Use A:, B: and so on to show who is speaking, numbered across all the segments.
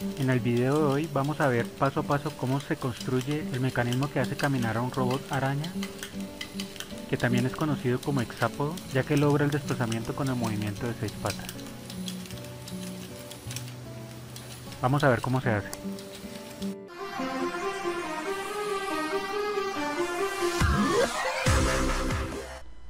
A: En el video de hoy vamos a ver paso a paso cómo se construye el mecanismo que hace caminar a un robot araña, que también es conocido como hexápodo, ya que logra el desplazamiento con el movimiento de seis patas. Vamos a ver cómo se hace.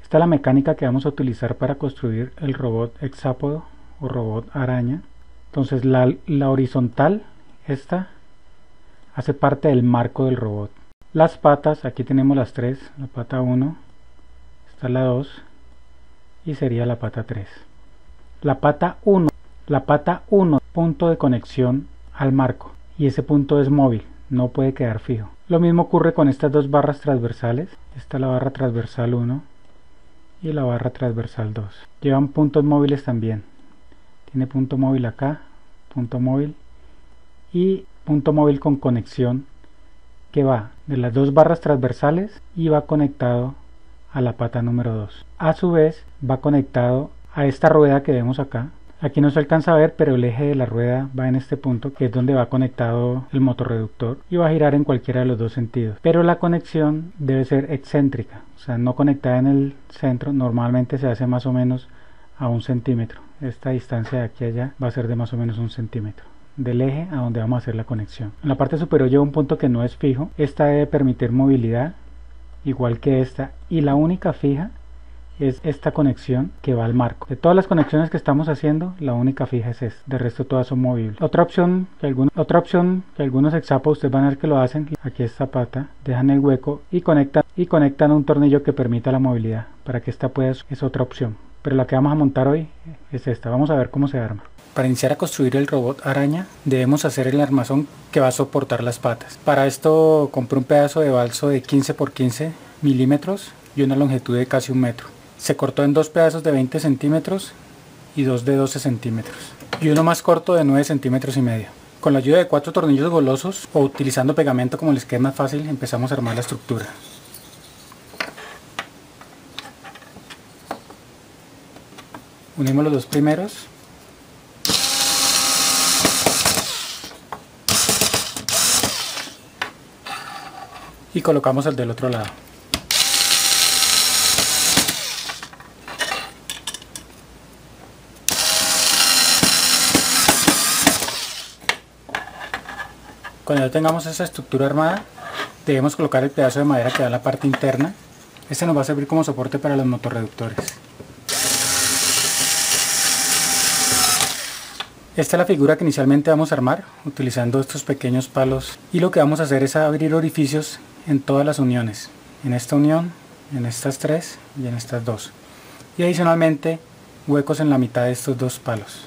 A: Esta es la mecánica que vamos a utilizar para construir el robot hexápodo o robot araña. Entonces la, horizontal, esta, hace parte del marco del robot. Las patas, aquí tenemos las tres, la pata 1, está la 2 y sería la pata 3. La pata 1, la pata 1, punto de conexión al marco y ese punto es móvil, no puede quedar fijo. Lo mismo ocurre con estas dos barras transversales, esta es la barra transversal 1 y la barra transversal 2. Llevan puntos móviles también. Tiene punto móvil acá, punto móvil y punto móvil con conexión que va de las dos barras transversales y va conectado a la pata número 2. A su vez va conectado a esta rueda que vemos acá Aquí no se alcanza a ver, pero el eje de la rueda va en este punto, que es donde va conectado el motorreductor, y va a girar en cualquiera de los dos sentidos. Pero la conexión debe ser excéntrica, o sea, no conectada en el centro, normalmente se hace más o menos a un centímetro. Esta distancia de aquí a allá va a ser de más o menos un centímetro del eje a donde vamos a hacer la conexión. En la parte superior lleva un punto que no es fijo, esta debe permitir movilidad, igual que esta, y la única fija es esta conexión que va al marco. De todas las conexiones que estamos haciendo, la única fija es esta. De resto todas son movibles. Otra opción que, algunos, otra opción que algunos exapos ustedes van a ver que lo hacen, aquí esta pata, dejan el hueco y conectan, y conectan un tornillo que permita la movilidad. Para que esta pueda, es otra opción. Pero la que vamos a montar hoy es esta. Vamos a ver cómo se arma. Para iniciar a construir el robot araña debemos hacer el armazón que va a soportar las patas. Para esto compré un pedazo de balso de 15 por 15 milímetros y una longitud de casi un metro. Se cortó en dos pedazos de 20 centímetros y dos de 12 centímetros. Y uno más corto de 9 centímetros y medio. Con la ayuda de cuatro tornillos golosos o utilizando pegamento como les quede más fácil empezamos a armar la estructura. Unimos los dos primeros y colocamos el del otro lado. Cuando ya tengamos esa estructura armada, debemos colocar el pedazo de madera que da la parte interna. Este nos va a servir como soporte para los motorreductores. Esta es la figura que inicialmente vamos a armar utilizando estos pequeños palos y lo que vamos a hacer es abrir orificios en todas las uniones, en esta unión, en estas tres y en estas dos y adicionalmente huecos en la mitad de estos dos palos.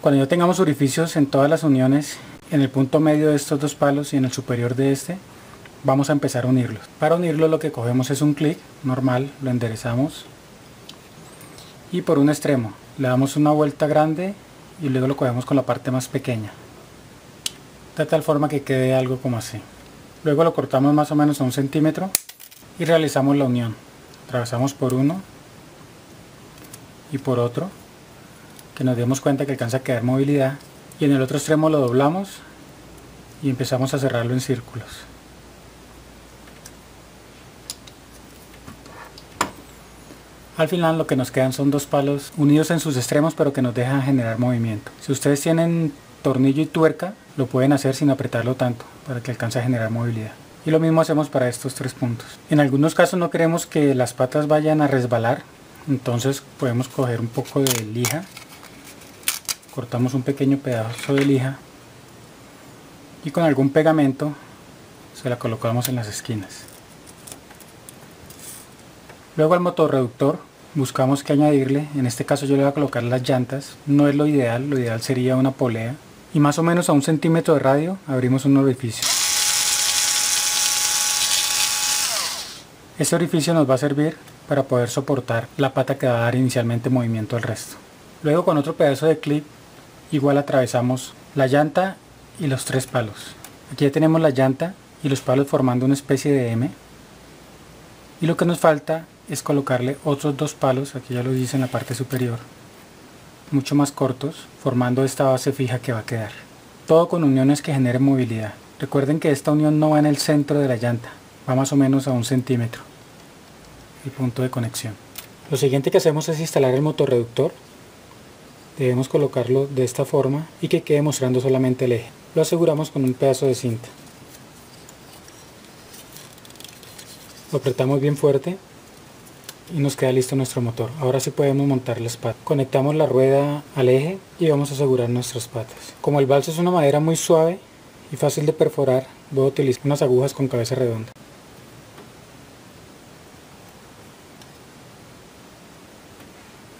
A: Cuando ya tengamos orificios en todas las uniones, en el punto medio de estos dos palos y en el superior de este, vamos a empezar a unirlos. Para unirlo lo que cogemos es un clic normal, lo enderezamos y por un extremo le damos una vuelta grande y luego lo cogemos con la parte más pequeña. De tal forma que quede algo como así. Luego lo cortamos más o menos a un centímetro y realizamos la unión. Atravesamos por uno y por otro que nos demos cuenta que alcanza a quedar movilidad y en el otro extremo lo doblamos y empezamos a cerrarlo en círculos. Al final lo que nos quedan son dos palos unidos en sus extremos pero que nos dejan generar movimiento. Si ustedes tienen tornillo y tuerca lo pueden hacer sin apretarlo tanto para que alcance a generar movilidad. Y lo mismo hacemos para estos tres puntos. En algunos casos no queremos que las patas vayan a resbalar, entonces podemos coger un poco de lija cortamos un pequeño pedazo de lija y con algún pegamento se la colocamos en las esquinas. Luego al motor reductor buscamos que añadirle, en este caso yo le voy a colocar las llantas, no es lo ideal, lo ideal sería una polea y más o menos a un centímetro de radio abrimos un orificio. Este orificio nos va a servir para poder soportar la pata que va a dar inicialmente movimiento al resto. Luego con otro pedazo de clip igual atravesamos la llanta y los tres palos. Aquí ya tenemos la llanta y los palos formando una especie de M. Y lo que nos falta es colocarle otros dos palos, aquí ya lo dice en la parte superior, mucho más cortos, formando esta base fija que va a quedar. Todo con uniones que generen movilidad. Recuerden que esta unión no va en el centro de la llanta, va más o menos a un centímetro. El punto de conexión. Lo siguiente que hacemos es instalar el motorreductor. Debemos colocarlo de esta forma y que quede mostrando solamente el eje. Lo aseguramos con un pedazo de cinta. Lo apretamos bien fuerte y nos queda listo nuestro motor. Ahora sí podemos montar las patas. Conectamos la rueda al eje y vamos a asegurar nuestras patas. Como el balsa es una madera muy suave y fácil de perforar, voy a utilizar unas agujas con cabeza redonda.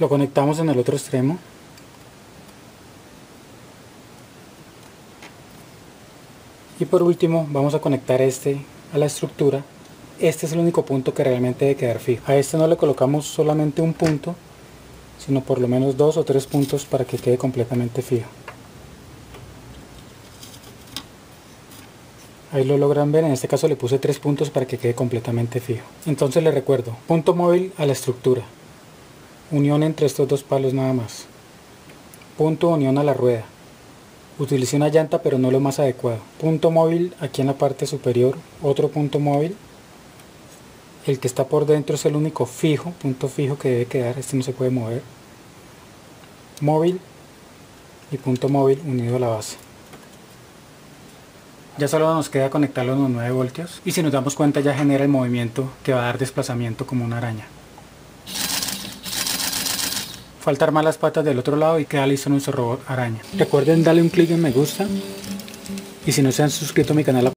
A: Lo conectamos en el otro extremo. Y por último vamos a conectar este a la estructura este es el único punto que realmente debe quedar fijo. A este no le colocamos solamente un punto, sino por lo menos dos o tres puntos para que quede completamente fijo. Ahí lo logran ver, en este caso le puse tres puntos para que quede completamente fijo. Entonces le recuerdo, punto móvil a la estructura, unión entre estos dos palos nada más, punto unión a la rueda, utilicé una llanta pero no lo más adecuado, punto móvil aquí en la parte superior, otro punto móvil el que está por dentro es el único fijo, punto fijo que debe quedar, este no se puede mover. Móvil y punto móvil unido a la base. Ya solo nos queda conectarlo a los 9 voltios y si nos damos cuenta ya genera el movimiento que va a dar desplazamiento como una araña. Falta armar las patas del otro lado y queda listo nuestro robot araña. Recuerden darle un clic en me gusta y si no se han suscrito a mi canal